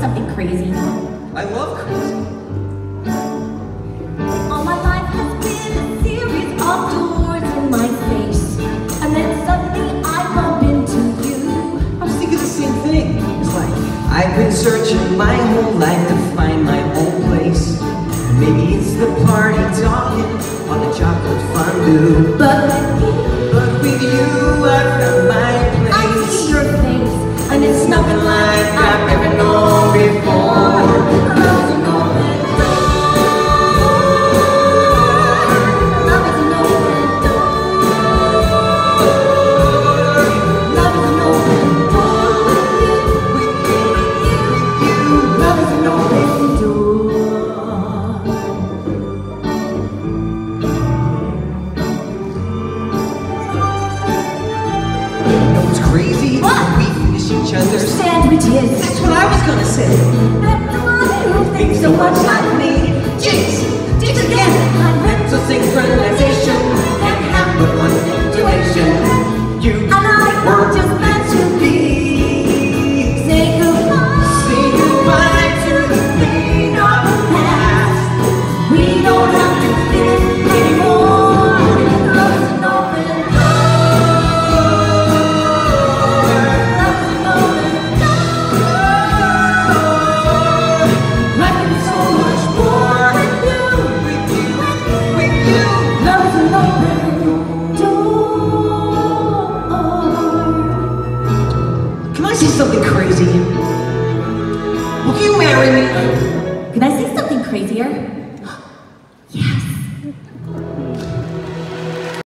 something crazy? I love crazy. All my life has been a series of doors in my face. And then suddenly I bump into you. I was thinking the same thing. It's like I've been searching my whole life to find my own place. Maybe it's the party talking on the chocolate fondue. But with you, But with you, crazy? What? We finish each other's. Sandwiches. That's what I was gonna say. Thinks so much like me. Jinx, jinx again. Mental synchronization can't have but one situation. You And I were just say something crazy? Will you marry me? Can I say something crazier?